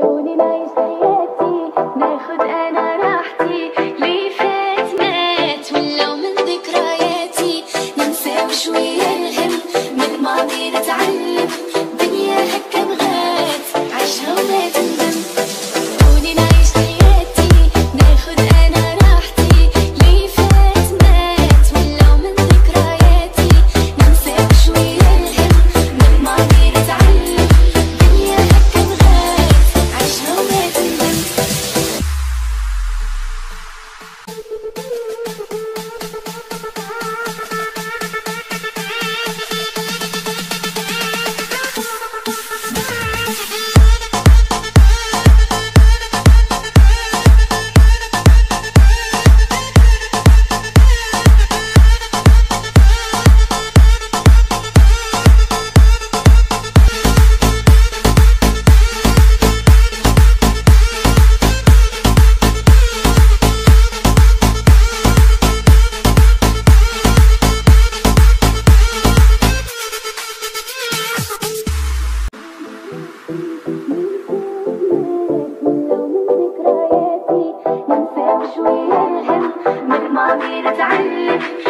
slowly lies need to tell.